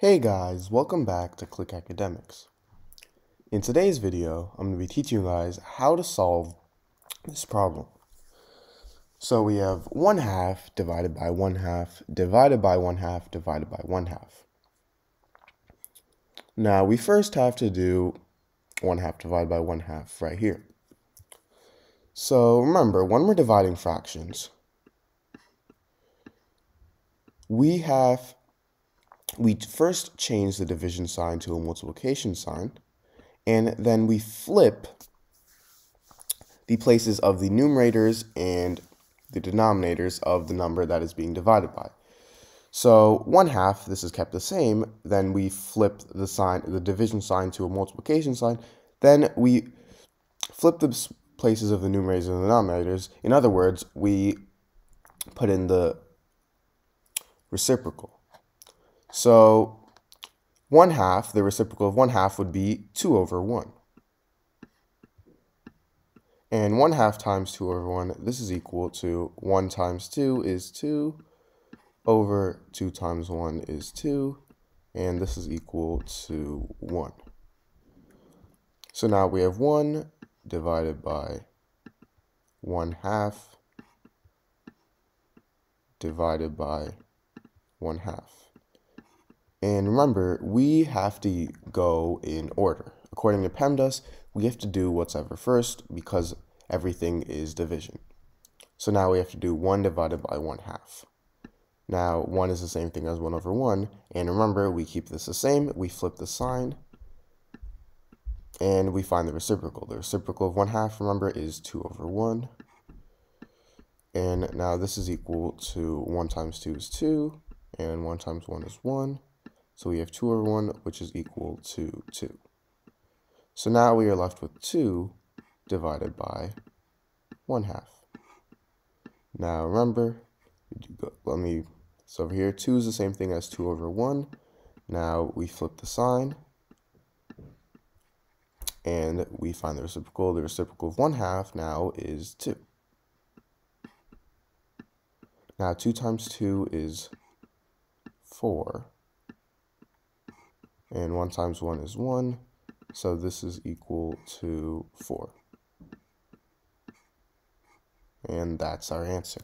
Hey guys, welcome back to Click Academics. In today's video, I'm going to be teaching you guys how to solve this problem. So we have 1 half divided by 1 half divided by 1 half divided by 1 half. Now we first have to do 1 half divided by 1 half right here. So remember, when we're dividing fractions, we have we first change the division sign to a multiplication sign, and then we flip the places of the numerators and the denominators of the number that is being divided by. So 1 half, this is kept the same, then we flip the sign, the division sign to a multiplication sign, then we flip the places of the numerators and the denominators. In other words, we put in the reciprocal. So 1 half, the reciprocal of 1 half would be 2 over 1. And 1 half times 2 over 1, this is equal to 1 times 2 is 2 over 2 times 1 is 2, and this is equal to 1. So now we have 1 divided by 1 half divided by 1 half. And remember, we have to go in order. According to PEMDAS, we have to do what's ever first because everything is division. So now we have to do 1 divided by 1 half. Now, 1 is the same thing as 1 over 1. And remember, we keep this the same. We flip the sign. And we find the reciprocal. The reciprocal of 1 half, remember, is 2 over 1. And now this is equal to 1 times 2 is 2. And 1 times 1 is 1. So we have 2 over 1, which is equal to 2. So now we are left with 2 divided by 1 half. Now remember, let me, so over here, 2 is the same thing as 2 over 1. Now we flip the sign, and we find the reciprocal. The reciprocal of 1 half now is 2. Now 2 times 2 is 4 and 1 times 1 is 1, so this is equal to 4. And that's our answer.